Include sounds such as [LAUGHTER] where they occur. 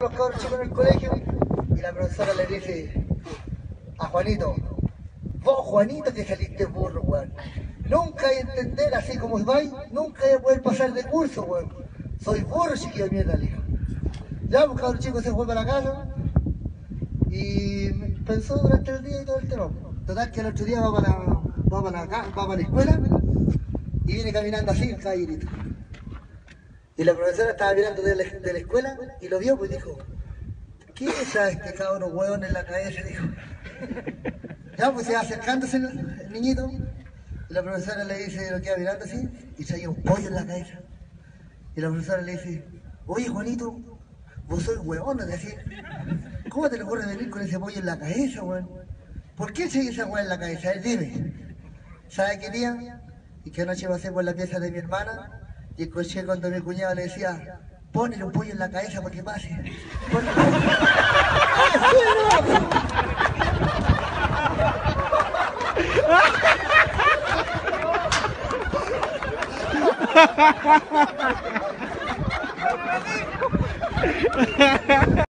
los cabros chicos en el colegio y la profesora le dice a Juanito, vos Juanito que saliste burro, weón. Nunca hay entender así como vais, nunca hay a poder pasar de curso, weón. Soy burro, chiquillo de mierda, le dijo. Ya, pues cabros chicos se fue para la casa y pensó durante el día y todo el tema. Total que el otro día va para, va para, acá, va para la escuela y viene caminando así, caballito. Y la profesora estaba mirando de la, escuela y lo vio, pues dijo, ¿qué es a este cabrón hueón en la cabeza? Dijo. [LAUGHS] Ya, pues acercándose el, niñito y la profesora le dice, lo queda mirando así y traía un pollo en la cabeza. Y la profesora le dice, oye Juanito, vos sois hueón, ¿no? Decir, ¿cómo te le ocurre venir con ese pollo en la cabeza, weón? ¿Por qué se esa weón en la cabeza? Ver, dime. ¿Sabe qué día? Y que anoche pasé por la pieza de mi hermana y escuché cuando mi cuñado le decía, ponle un pollo en la cabeza para que pase. Ponle [LAUGHS] [LAUGHS]